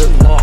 the law.